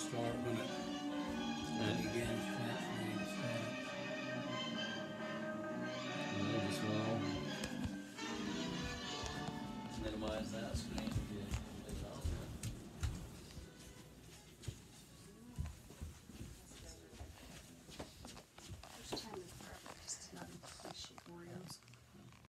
start when it, when it begins transferring stuff. Might as well. Minimize that screen.